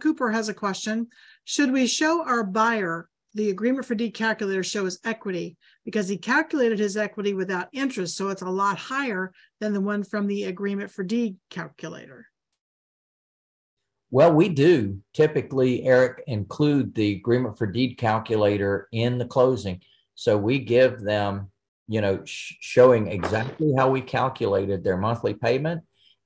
Cooper has a question. Should we show our buyer the agreement for deed calculator shows equity because he calculated his equity without interest. So it's a lot higher than the one from the agreement for deed calculator. Well, we do typically, Eric, include the agreement for deed calculator in the closing. So we give them, you know, sh- showing exactly how we calculated their monthly payment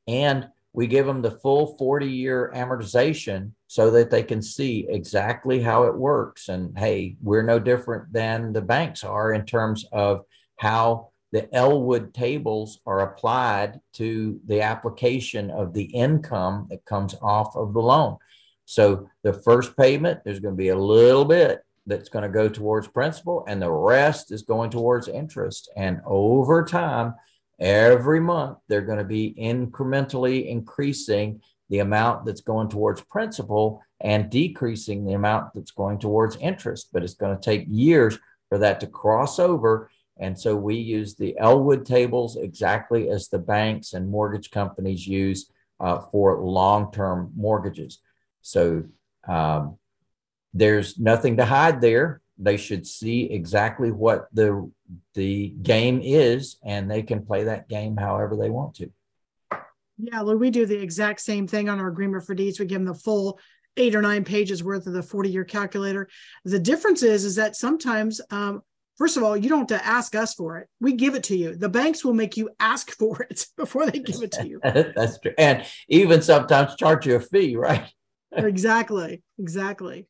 and we give them the full 40 year amortization so that they can see exactly how it works. And hey, we're no different than the banks are in terms of how the Ellwood tables are applied to the application of the income that comes off of the loan. So the first payment, there's going to be a little bit that's going to go towards principal, and the rest is going towards interest. And over time, every month they're going to be incrementally increasing the amount that's going towards principal and decreasing the amount that's going towards interest. But it's going to take years for that to cross over. And so we use the Ellwood tables exactly as the banks and mortgage companies use uh, for long-term mortgages. So um, there's nothing to hide there they should see exactly what the the game is and they can play that game however they want to. Yeah well, we do the exact same thing on our agreement for deeds. We give them the full eight or nine pages worth of the 40 year calculator. The difference is is that sometimes um, first of all you don't have to ask us for it. We give it to you. The banks will make you ask for it before they give it to you. That's true. And even sometimes charge you a fee right? Exactly exactly